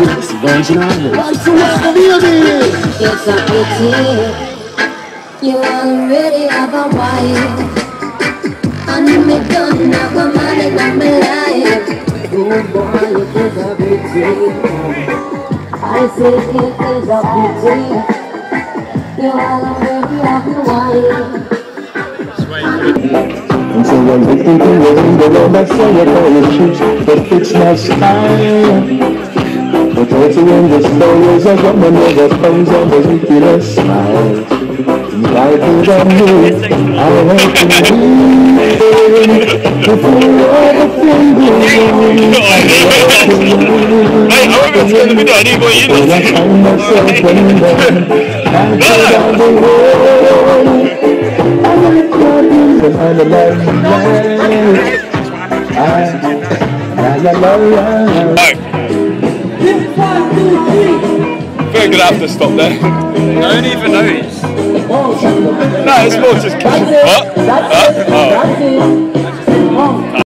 Yes, version of it. Like to watch the video. It's a pity you already have a wife. And me don't have a man in my life. Good boy, it is a pity. I say it is a pity you already have a wife. And so think you're in the world, I say it all the truth, but it's not style. But also in the stories of what my never comes and the ridiculous smiles. Life is on me, I have to you to go to the to go in. when I find myself wondering, I go down the road. I like nothing but I love life. I, la la la la. I'm gonna have to stop there. No one even knows. No, it's more just. What? Huh? Oh.